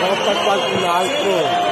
Volta quase final, pô.